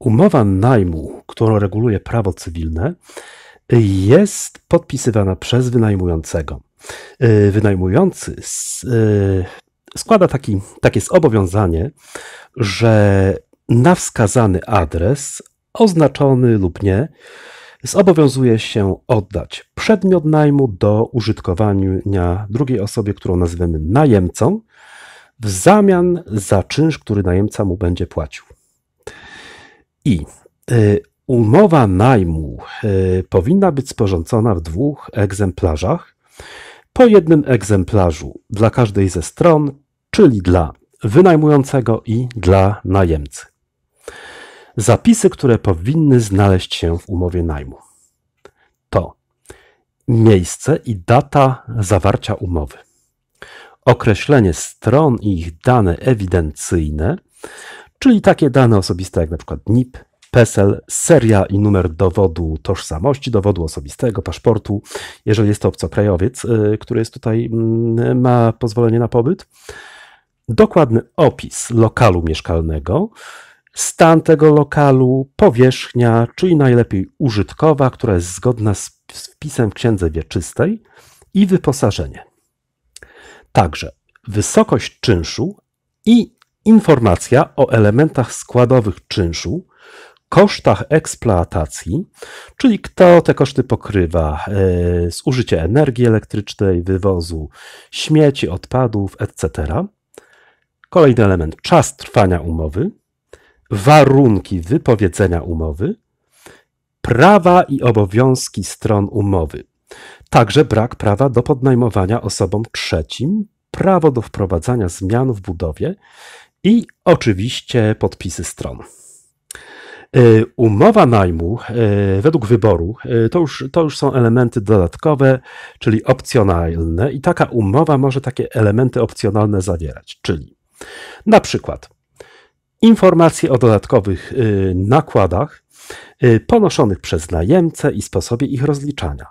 Umowa najmu, którą reguluje prawo cywilne, jest podpisywana przez wynajmującego. Y, wynajmujący y, składa taki, takie zobowiązanie, że na wskazany adres, oznaczony lub nie, zobowiązuje się oddać przedmiot najmu do użytkowania drugiej osobie, którą nazywamy najemcą, w zamian za czynsz, który najemca mu będzie płacił. I y, umowa najmu y, powinna być sporządzona w dwóch egzemplarzach. Po jednym egzemplarzu dla każdej ze stron, czyli dla wynajmującego i dla najemcy. Zapisy, które powinny znaleźć się w umowie najmu to miejsce i data zawarcia umowy, określenie stron i ich dane ewidencyjne, czyli takie dane osobiste jak np. NIP, PESEL, seria i numer dowodu tożsamości, dowodu osobistego, paszportu, jeżeli jest to obcokrajowiec, y, który jest tutaj, mm, ma pozwolenie na pobyt. Dokładny opis lokalu mieszkalnego, stan tego lokalu, powierzchnia, czyli najlepiej użytkowa, która jest zgodna z wpisem w księdze wieczystej i wyposażenie. Także wysokość czynszu i informacja o elementach składowych czynszu, kosztach eksploatacji, czyli kto te koszty pokrywa, e, zużycie energii elektrycznej, wywozu śmieci, odpadów, etc. Kolejny element czas trwania umowy, warunki wypowiedzenia umowy, prawa i obowiązki stron umowy, także brak prawa do podnajmowania osobom trzecim, prawo do wprowadzania zmian w budowie i oczywiście podpisy stron. Y, umowa najmu y, według wyboru y, to już, to już są elementy dodatkowe, czyli opcjonalne, i taka umowa może takie elementy opcjonalne zawierać, czyli na przykład informacje o dodatkowych nakładach ponoszonych przez najemcę i sposobie ich rozliczania,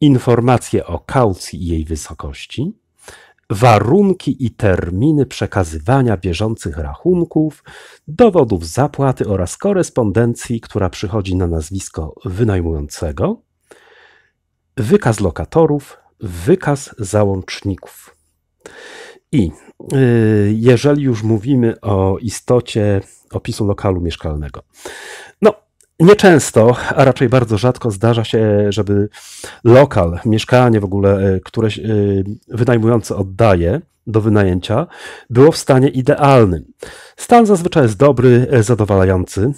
informacje o kaucji i jej wysokości, warunki i terminy przekazywania bieżących rachunków, dowodów zapłaty oraz korespondencji, która przychodzi na nazwisko wynajmującego, wykaz lokatorów, wykaz załączników. I y, jeżeli już mówimy o istocie opisu lokalu mieszkalnego, no Nieczęsto, a raczej bardzo rzadko zdarza się, żeby lokal, mieszkanie w ogóle, e, które e, wynajmujący oddaje do wynajęcia, było w stanie idealnym. Stan zazwyczaj jest dobry, e, zadowalający,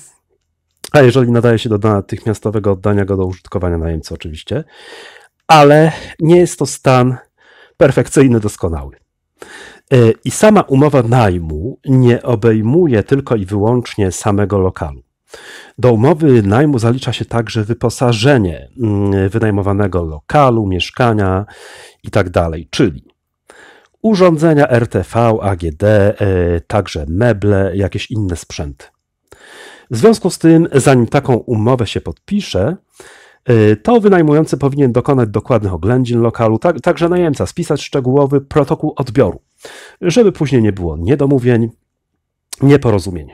a jeżeli nadaje się do natychmiastowego oddania go do użytkowania najemcy, oczywiście, ale nie jest to stan perfekcyjny, doskonały. I sama umowa najmu nie obejmuje tylko i wyłącznie samego lokalu. Do umowy najmu zalicza się także wyposażenie mm, wynajmowanego lokalu, mieszkania itd., tak czyli urządzenia RTV, AGD, e, także meble, jakieś inne sprzęty. W związku z tym, zanim taką umowę się podpisze, e, to wynajmujący powinien dokonać dokładnych oględzin lokalu, tak, także najemca spisać szczegółowy protokół odbioru, żeby później nie było niedomówień, nieporozumień.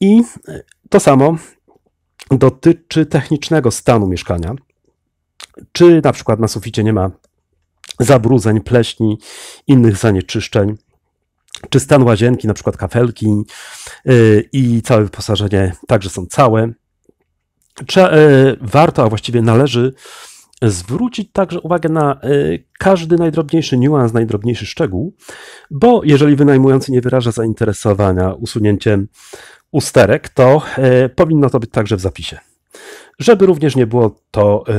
I to samo dotyczy technicznego stanu mieszkania. Czy na przykład na suficie nie ma zabrudzeń, pleśni, innych zanieczyszczeń, czy stan łazienki, na przykład kafelki yy, i całe wyposażenie także są całe. Yy, warto, a właściwie należy zwrócić także uwagę na yy, każdy najdrobniejszy niuans, najdrobniejszy szczegół, bo jeżeli wynajmujący nie wyraża zainteresowania usunięciem usterek, to e, powinno to być także w zapisie. Żeby również nie było to e,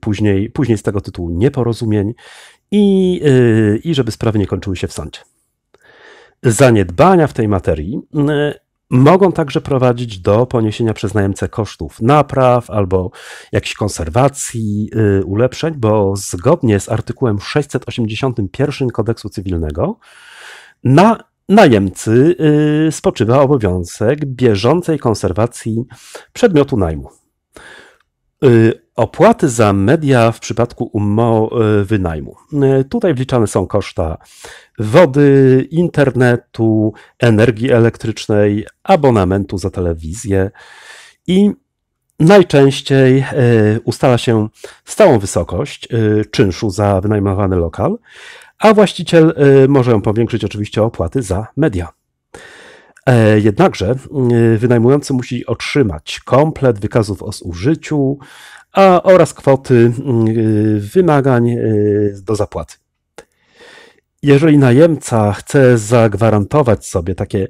później, później z tego tytułu nieporozumień i, e, i żeby sprawy nie kończyły się w sądzie. Zaniedbania w tej materii mogą także prowadzić do poniesienia przez najemcę kosztów napraw albo jakichś konserwacji, ulepszeń, bo zgodnie z artykułem 681 kodeksu cywilnego na najemcy y, spoczywa obowiązek bieżącej konserwacji przedmiotu najmu. Y, Opłaty za media w przypadku umowy wynajmu. Tutaj wliczane są koszta wody, internetu, energii elektrycznej, abonamentu za telewizję i najczęściej ustala się stałą wysokość czynszu za wynajmowany lokal, a właściciel e, może ją powiększyć oczywiście opłaty za media. Jednakże wynajmujący musi otrzymać komplet wykazów o zużyciu, a, oraz kwoty mm, wymagań y, do zapłaty. Jeżeli najemca chce zagwarantować sobie takie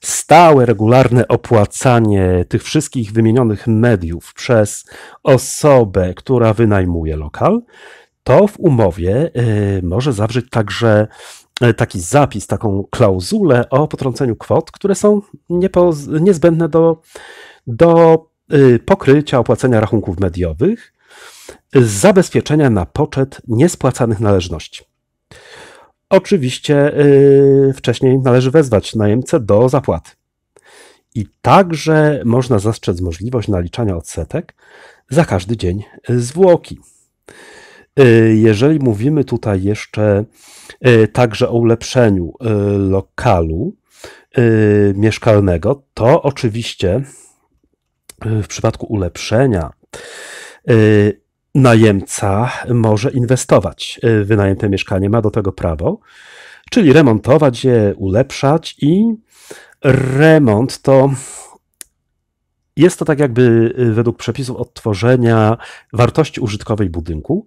stałe, regularne opłacanie tych wszystkich wymienionych mediów przez osobę, która wynajmuje lokal, to w umowie y, może zawrzeć także y, taki zapis, taką klauzulę o potrąceniu kwot, które są niezbędne do, do Y, pokrycia opłacenia rachunków mediowych zabezpieczenia na poczet niespłacanych należności. Oczywiście wcześniej należy wezwać najemcę do zapłaty. I także można zastrzec możliwość naliczania odsetek za każdy dzień zwłoki. Y, jeżeli mówimy tutaj jeszcze także o ulepszeniu lokalu mieszkalnego, to oczywiście w przypadku ulepszenia y, najemca może inwestować w wynajęte mieszkanie, ma do tego prawo, czyli remontować je, ulepszać i remont to jest to tak jakby według przepisów odtworzenia wartości użytkowej budynku,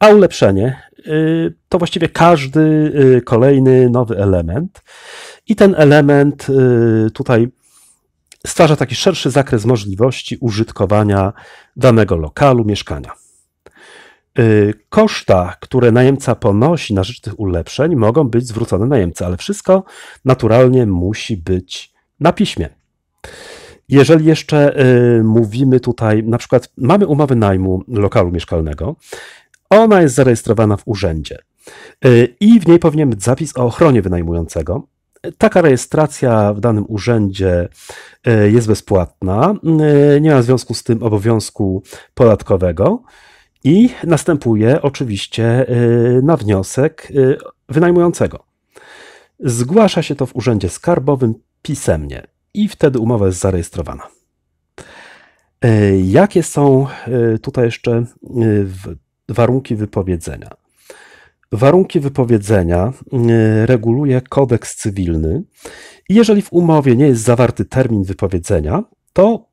a ulepszenie y, to właściwie każdy y, kolejny nowy element. I ten element tutaj stwarza taki szerszy zakres możliwości użytkowania danego lokalu, mieszkania. Y, koszta, które najemca ponosi na rzecz tych ulepszeń, mogą być zwrócone najemcy, ale wszystko naturalnie musi być na piśmie. Jeżeli jeszcze y, mówimy tutaj, na przykład mamy umowę najmu lokalu mieszkalnego, ona jest zarejestrowana w urzędzie. Y, i w niej powinien być zapis o ochronie wynajmującego, Taka rejestracja w danym urzędzie e, jest bezpłatna, e, nie ma w związku z tym obowiązku podatkowego. I następuje oczywiście na wniosek wynajmującego. Zgłasza się to w urzędzie skarbowym pisemnie. I wtedy umowa jest zarejestrowana. Jakie są tutaj jeszcze warunki wypowiedzenia? Warunki wypowiedzenia y, reguluje kodeks cywilny i jeżeli w umowie nie jest zawarty termin wypowiedzenia, to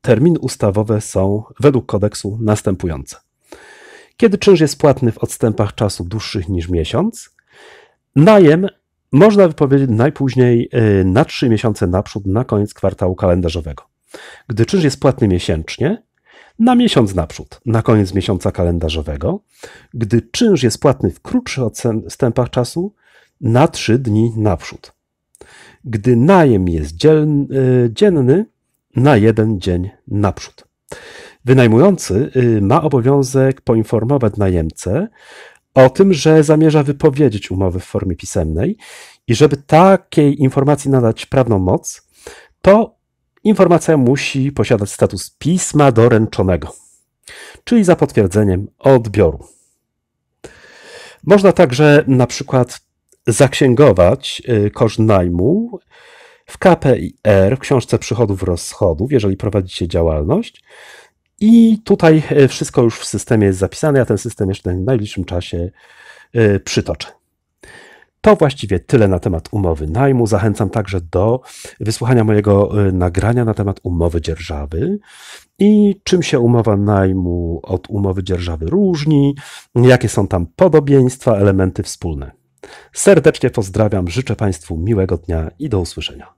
terminy ustawowe są według kodeksu następujące. Kiedy czynsz jest płatny w odstępach czasu dłuższych niż miesiąc, najem można wypowiedzieć najpóźniej y, na 3 miesiące naprzód na koniec kwartału kalendarzowego. Gdy czynsz jest płatny miesięcznie, na miesiąc naprzód, na koniec miesiąca kalendarzowego, gdy czynsz jest płatny w krótszych odstępach czasu, na trzy dni naprzód. Gdy najem jest e, dzienny, na jeden dzień naprzód. Wynajmujący y, ma obowiązek poinformować najemcę o tym, że zamierza wypowiedzieć umowy w formie pisemnej i żeby takiej informacji nadać prawną moc, to informacja musi posiadać status pisma doręczonego, czyli za potwierdzeniem odbioru. Można także na przykład zaksięgować y, koszt najmu w KPIR, w książce przychodów rozchodów, jeżeli prowadzicie działalność. I tutaj y, wszystko już w systemie jest zapisane. Ja ten system jeszcze w najbliższym czasie y, przytoczę. To właściwie tyle na temat umowy najmu. Zachęcam także do wysłuchania mojego y, nagrania na temat umowy dzierżawy i czym się umowa najmu od umowy dzierżawy różni, jakie są tam podobieństwa, elementy wspólne. Serdecznie pozdrawiam, życzę Państwu miłego dnia i do usłyszenia.